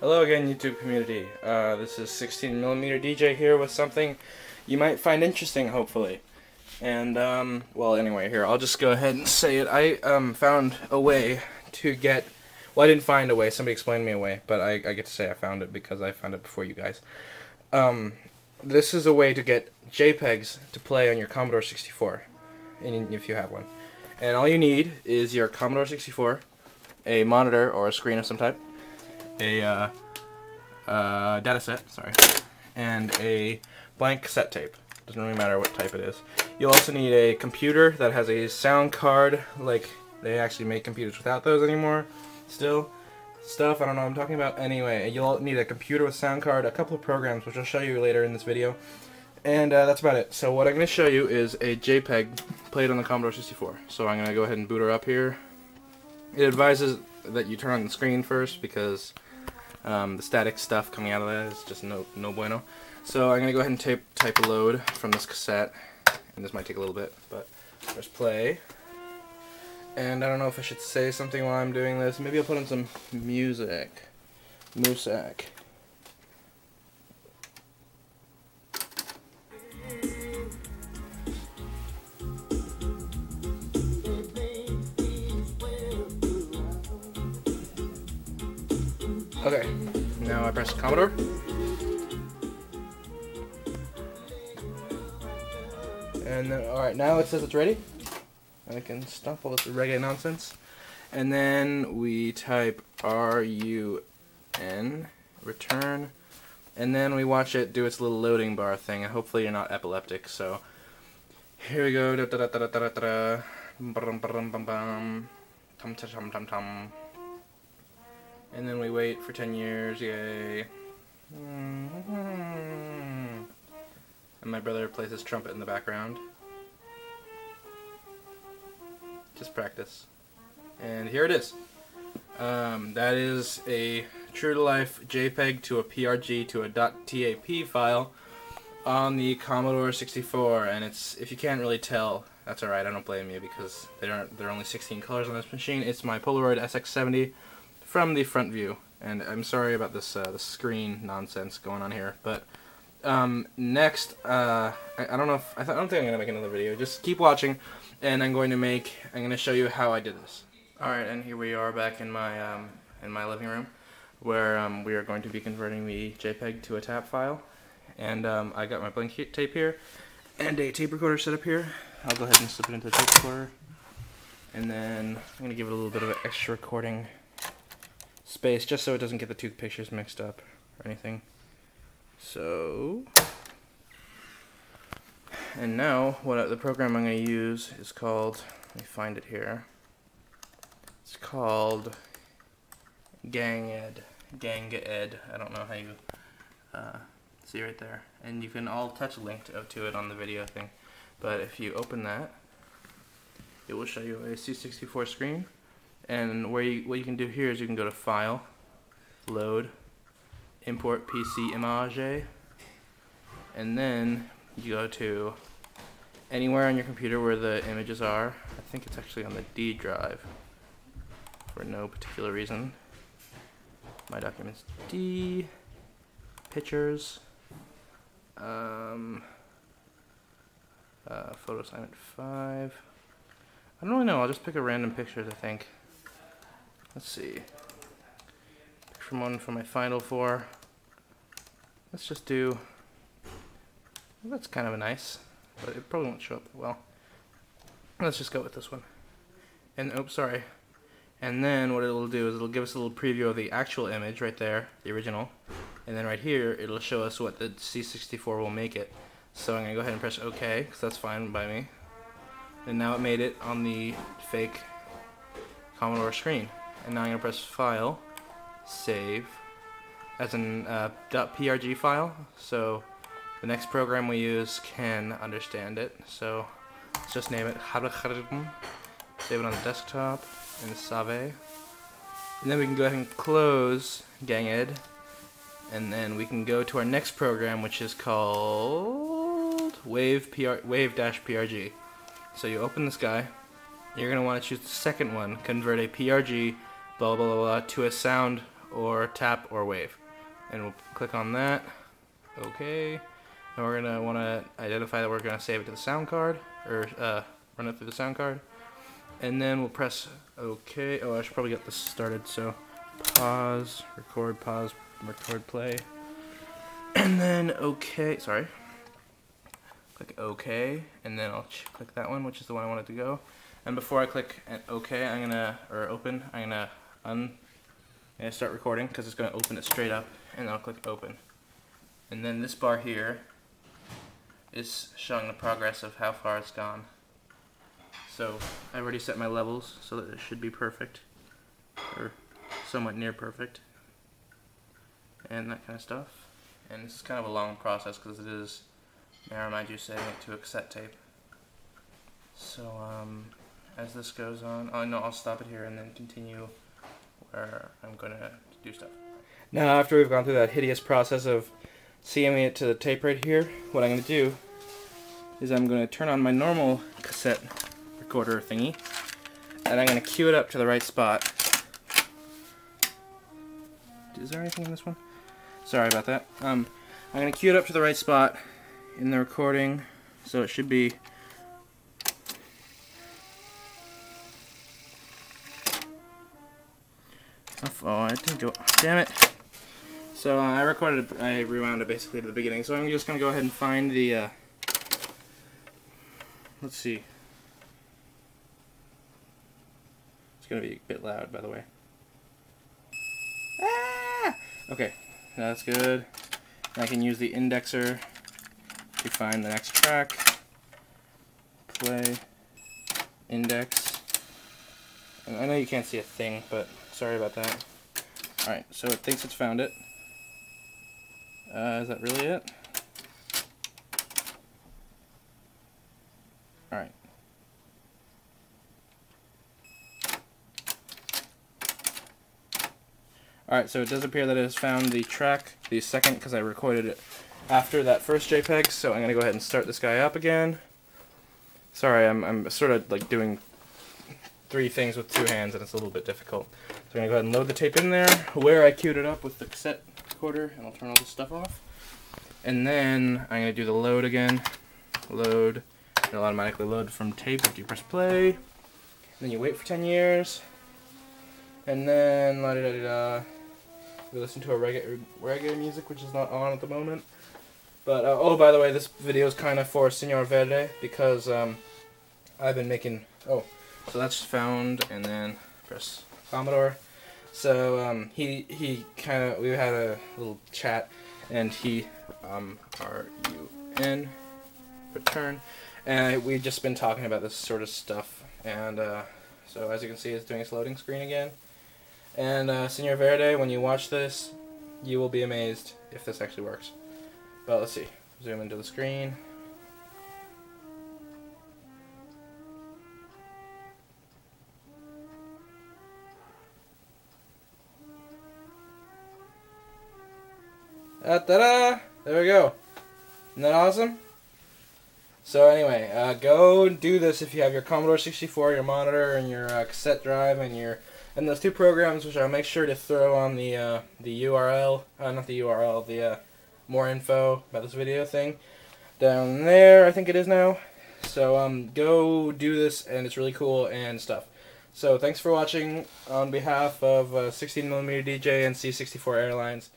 Hello again, YouTube community. Uh, this is 16mm DJ here with something you might find interesting, hopefully. And, um, well, anyway, here, I'll just go ahead and say it. I um, found a way to get, well, I didn't find a way, somebody explained me a way, but I, I get to say I found it because I found it before you guys. Um, this is a way to get JPEGs to play on your Commodore 64, if you have one. And all you need is your Commodore 64, a monitor or a screen of some type, a uh, uh, Datasette, sorry, and a blank cassette tape. Doesn't really matter what type it is. You'll also need a computer that has a sound card, like they actually make computers without those anymore, still. Stuff, I don't know what I'm talking about. Anyway, you'll need a computer with sound card, a couple of programs, which I'll show you later in this video. And uh, that's about it. So what I'm going to show you is a JPEG played on the Commodore 64. So I'm going to go ahead and boot her up here. It advises that you turn on the screen first because um, the static stuff coming out of that is just no, no bueno. So I'm going to go ahead and type, type a load from this cassette. And this might take a little bit, but press play. And I don't know if I should say something while I'm doing this. Maybe I'll put in some music. Muzak. Okay, now I press Commodore. And uh, then, alright, now it says it's ready. I can stop all this reggae nonsense. And then we type R-U-N, return, and then we watch it do its little loading bar thing, and hopefully you're not epileptic, so here we go. Da da da And then we wait for 10 years, yay. And my brother plays his trumpet in the background. Just practice. And here it is. Um, that is a true-to-life JPEG to a PRG to a .tap file on the Commodore 64, and it's if you can't really tell, that's alright, I don't blame you because there are there are only 16 colors on this machine. It's my Polaroid SX70 from the front view. And I'm sorry about this uh, the screen nonsense going on here, but um, next, uh, I, I, don't know if I, I, don't think I'm gonna make another video. Just keep watching, and I'm going to make I'm gonna show you how I did this. All right, and here we are back in my um, in my living room, where um, we are going to be converting the JPEG to a TAP file, and um, I got my blank tape here, and a tape recorder set up here. I'll go ahead and slip it into the tape recorder, and then I'm gonna give it a little bit of extra recording space just so it doesn't get the two pictures mixed up or anything. So, and now what the program I'm going to use is called, let me find it here. It's called GangEd. Gang Ed. I don't know how you uh, see right there. And you can all touch a link to, to it on the video thing. But if you open that, it will show you a C64 screen and where you, what you can do here is you can go to File, Load, Import PC Image, and then you go to anywhere on your computer where the images are. I think it's actually on the D drive for no particular reason. My documents D, Pictures, um, uh, Photo Assignment 5. I don't really know, I'll just pick a random pictures I think. Let's see. Pick From one for my final four. Let's just do. That's kind of a nice, but it probably won't show up well. Let's just go with this one. And oh, sorry. And then what it'll do is it'll give us a little preview of the actual image right there, the original. And then right here, it'll show us what the C64 will make it. So I'm going to go ahead and press OK, because that's fine by me. And now it made it on the fake Commodore screen and now I'm going to press File, Save, as an uh, .prg file, so the next program we use can understand it. So let's just name it Haracharm, save it on the desktop and Save, and then we can go ahead and close GangEd, and then we can go to our next program, which is called Wave PR WAV-PRG. So you open this guy. You're going to want to choose the second one, convert a PRG blah blah blah, blah to a sound or tap or wave. And we'll click on that. Okay. And we're gonna want to identify that we're gonna save it to the sound card or uh, run it through the sound card. And then we'll press OK. Oh, I should probably get this started. So pause, record, pause, record, play. And then OK. Sorry. Click OK, and then I'll click that one, which is the one I wanted to go. And before I click OK, I'm gonna or open. I'm gonna un. I'm gonna start recording because it's gonna open it straight up, and I'll click open. And then this bar here is showing the progress of how far it's gone. So I already set my levels so that it should be perfect, or somewhat near perfect, and that kind of stuff. And this is kind of a long process because it is, may I remind you, setting it to a cassette tape. So um, as this goes on, oh no, I'll stop it here and then continue where I'm to do stuff. Now after we've gone through that hideous process of CMing it to the tape right here, what I'm to do is I'm to turn on my normal cassette recorder thingy, and I'm to cue it up to the right spot. Is there anything in this one? Sorry about that. Um, I'm to cue it up to the right spot in the recording, so it should be Oh, I. Damn it. So uh, I recorded, I rewound it basically to the beginning. So I'm just going to go ahead and find the, uh, let's see. It's going to be a bit loud, by the way. Ah! Okay, that's good. I can use the indexer to find the next track. Play, index. And I know you can't see a thing, but sorry about that. Alright, so it thinks it's found it. Uh, is that really it? Alright. Alright, so it does appear that it has found the track, the second, because I recorded it after that first JPEG, so I'm going to go ahead and start this guy up again. Sorry, I'm, I'm sort of like doing three things with two hands and it's a little bit difficult. So I'm going to go ahead and load the tape in there where I queued it up with the cassette recorder and I'll turn all this stuff off. And then I'm going to do the load again. Load. It'll automatically load from tape after you press play. And then you wait for 10 years. And then la da da da. We listen to a reggae, reggae music, which is not on at the moment. But, uh, oh, by the way, this video is kind of for Senor Verde because um, I've been making, oh, so that's found, and then press Commodore. So um, he he kind of we had a little chat, and he um, R U N return, and we've just been talking about this sort of stuff. And uh, so as you can see, it's doing its loading screen again. And uh, Senor Verde, when you watch this, you will be amazed if this actually works. But let's see. Zoom into the screen. Ta-da! There we go. Isn't that awesome? So anyway, uh, go do this if you have your Commodore 64, your monitor, and your uh, cassette drive, and your and those two programs, which I'll make sure to throw on the uh, the URL, uh, not the URL, the uh, more info about this video thing down there. I think it is now. So um, go do this, and it's really cool and stuff. So thanks for watching on behalf of 16mm uh, DJ and C64 Airlines.